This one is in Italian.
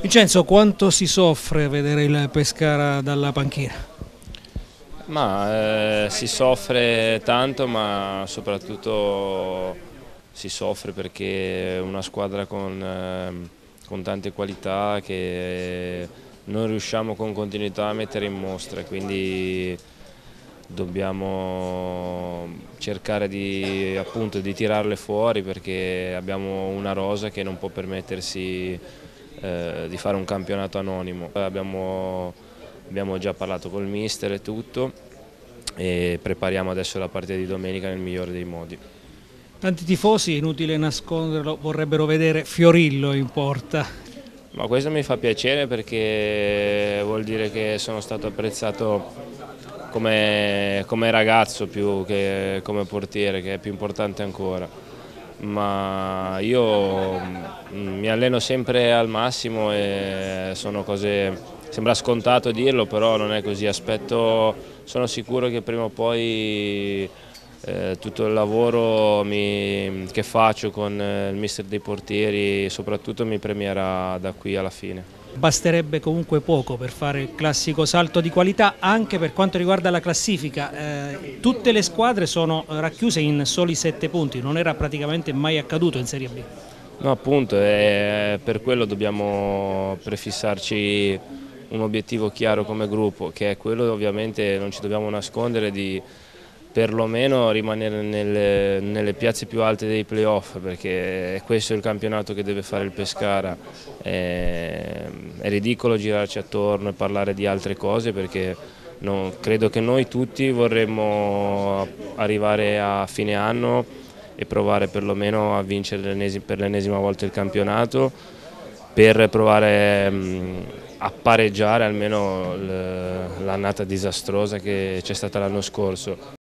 Vincenzo, quanto si soffre vedere il Pescara dalla panchina? Ma eh, si soffre tanto ma soprattutto si soffre perché è una squadra con, eh, con tante qualità che non riusciamo con continuità a mettere in mostra, quindi dobbiamo cercare di, appunto, di tirarle fuori perché abbiamo una rosa che non può permettersi eh, di fare un campionato anonimo. Abbiamo, abbiamo già parlato col mister e tutto e prepariamo adesso la partita di domenica nel migliore dei modi. Tanti tifosi, inutile nasconderlo, vorrebbero vedere Fiorillo in porta. Ma questo mi fa piacere perché vuol dire che sono stato apprezzato come, come ragazzo più che come portiere, che è più importante ancora. Ma io mm, mi alleno sempre al massimo e sono cose, sembra scontato dirlo, però non è così. Aspetto, sono sicuro che prima o poi eh, tutto il lavoro mi, che faccio con il mister dei portieri soprattutto mi premierà da qui alla fine. Basterebbe comunque poco per fare il classico salto di qualità anche per quanto riguarda la classifica. Eh, tutte le squadre sono racchiuse in soli sette punti, non era praticamente mai accaduto in Serie B. No appunto, per quello dobbiamo prefissarci un obiettivo chiaro come gruppo, che è quello ovviamente non ci dobbiamo nascondere di perlomeno rimanere nelle, nelle, piazze più alte dei playoff perché è questo il campionato che deve fare il Pescara. È, è ridicolo girarci attorno e parlare di altre cose perché no, credo che noi tutti vorremmo arrivare a fine anno e provare perlomeno a vincere per l'ennesima volta il campionato per provare a pareggiare almeno l'annata disastrosa che c'è stata l'anno scorso.